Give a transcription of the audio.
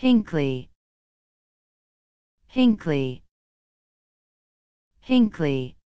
Hinkley. Hinkley. Hinkley.